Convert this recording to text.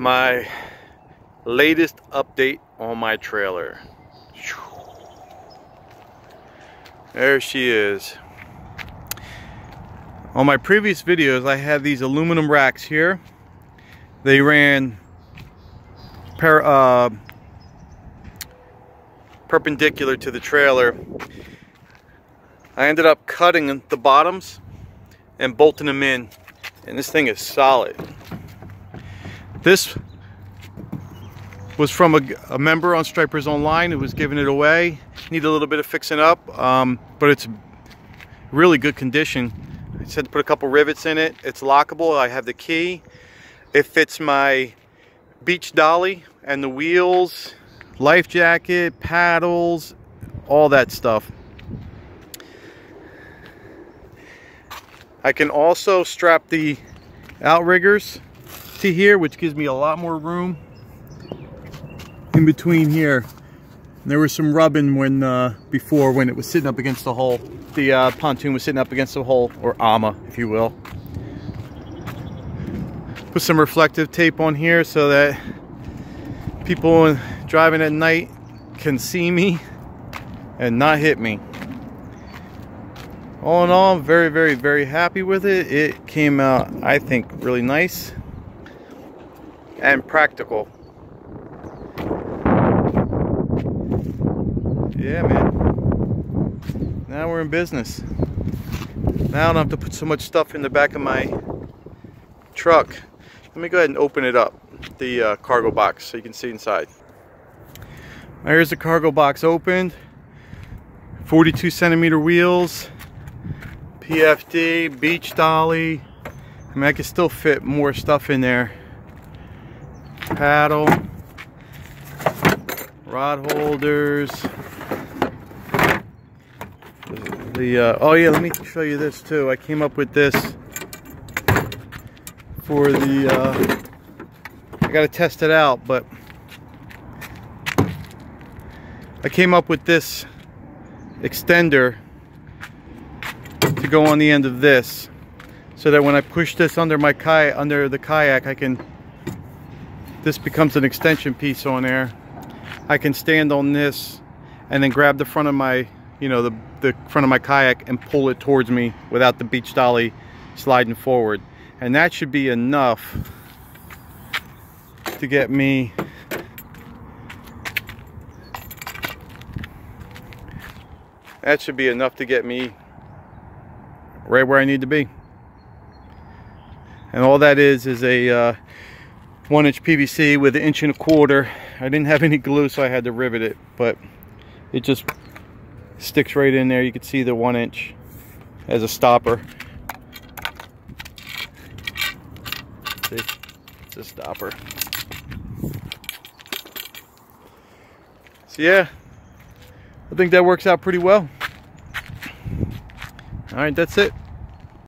my latest update on my trailer. There she is. On my previous videos, I had these aluminum racks here. They ran per, uh, perpendicular to the trailer. I ended up cutting the bottoms and bolting them in. And this thing is solid. This was from a, a, member on Stripers Online who was giving it away. Need a little bit of fixing up, um, but it's really good condition. I said to put a couple rivets in it. It's lockable. I have the key. It fits my beach dolly and the wheels, life jacket, paddles, all that stuff. I can also strap the outriggers to here, which gives me a lot more room in between here. There was some rubbing when uh, before when it was sitting up against the hull. The uh, pontoon was sitting up against the hull, or AMA, if you will. Put some reflective tape on here so that people driving at night can see me and not hit me. All in all, very, very, very happy with it. It came out, I think, really nice and practical. Yeah, man. Now we're in business. Now I don't have to put so much stuff in the back of my truck. Let me go ahead and open it up, the uh, cargo box, so you can see inside. Here's the cargo box opened. 42 centimeter wheels, PFD, beach dolly. I mean, I can still fit more stuff in there paddle, rod holders. The uh, oh yeah, let me show you this too. I came up with this for the. Uh, I got to test it out, but I came up with this extender to go on the end of this so that when I push this under my kayak under the kayak I can this becomes an extension piece on there I can stand on this and then grab the front of my you know the, the front of my kayak and pull it towards me without the beach dolly sliding forward. And that should be enough to get me that should be enough to get me right where I need to be. And all that is is a uh, one inch PVC with an inch and a quarter. I didn't have any glue so I had to rivet it, but it just sticks right in there. You can see the one inch as a stopper. See, it's a stopper. So yeah, I think that works out pretty well. All right, that's it.